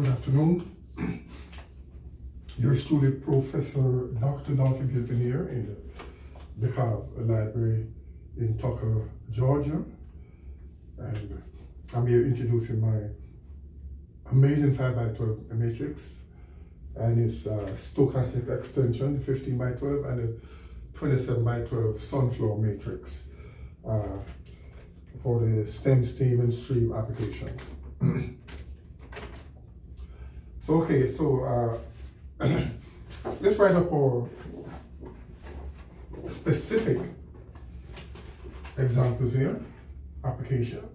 Good afternoon. Yours truly, Professor Dr. Gilpin here in the DeKalb Library in Tucker, Georgia. And I'm here introducing my amazing 5x12 matrix and its uh, stochastic extension, the 15 by 12 and the 27 by 12 sunflower matrix uh, for the stem, steam, and stream application. So, okay, so uh, let's write up our specific examples here, application.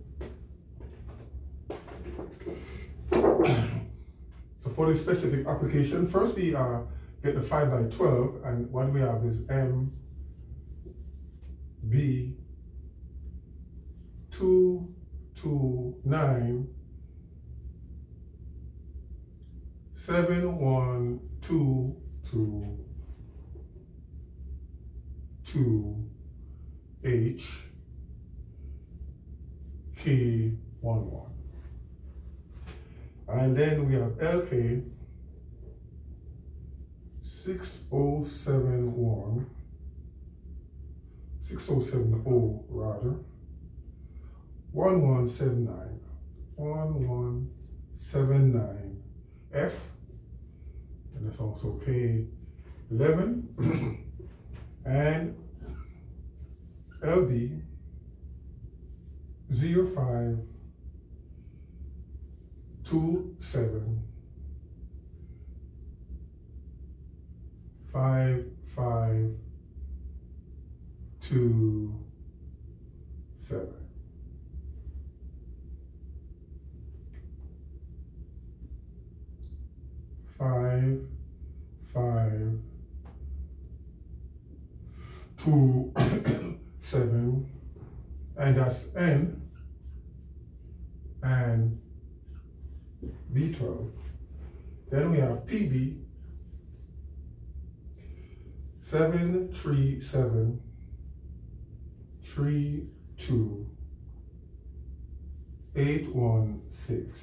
so for the specific application, first we uh, get the 5 by 12 and what we have is M, B, 2, 2, 9, 7, 1, 2, 2, 2, H, K, 1, 1. And then we have LK 6071, 6070 rather, 1179, 1179 F, and that's also K11, and LD 05 two seven five five two seven. Five five two seven and that's N and B12. Then we have PB 737 32 816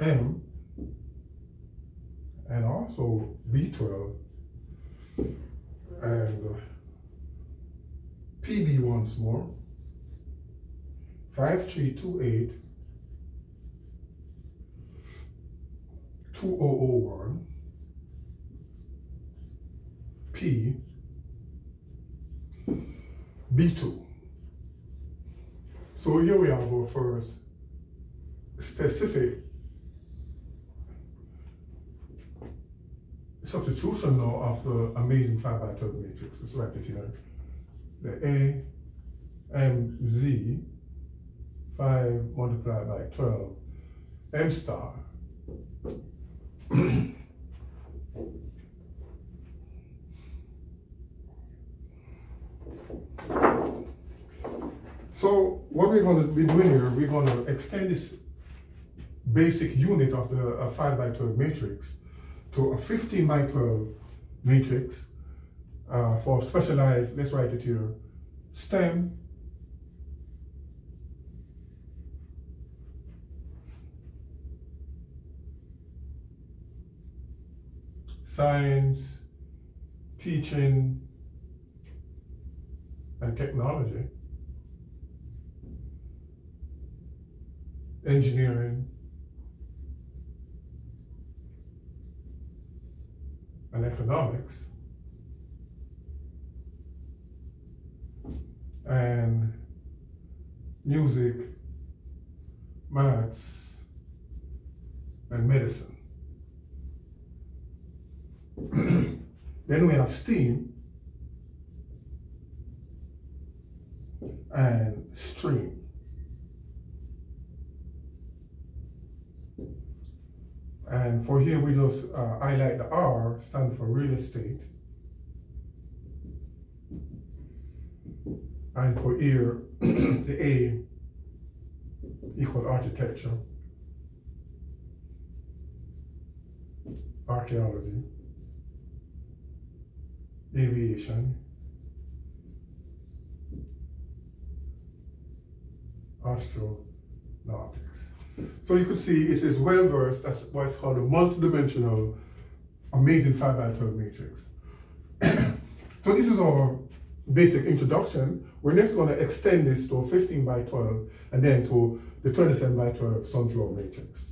M and also B12 and uh, PB once more 5328 2001 P B2. So here we have our first specific substitution now of the amazing 5 by 12 matrix. Let's write it here. The A M Z 5 multiplied by 12 M star so what we're going to be doing here, we're going to extend this basic unit of the uh, 5 by 12 matrix to a 15 by 12 matrix uh, for specialized, let's write it here, STEM, science, teaching, and technology, engineering, and economics, and music, maths, and medicine. then we have steam and stream. And for here, we just uh, highlight the R, stand for real estate. And for here, the A equal architecture, archaeology, aviation, astronautics. So you could see it is well versed, that's what's called a multidimensional, amazing 5 by 12 matrix. so this is our basic introduction. We're next going to extend this to 15 by 12 and then to the 27 by 12 sunflower matrix.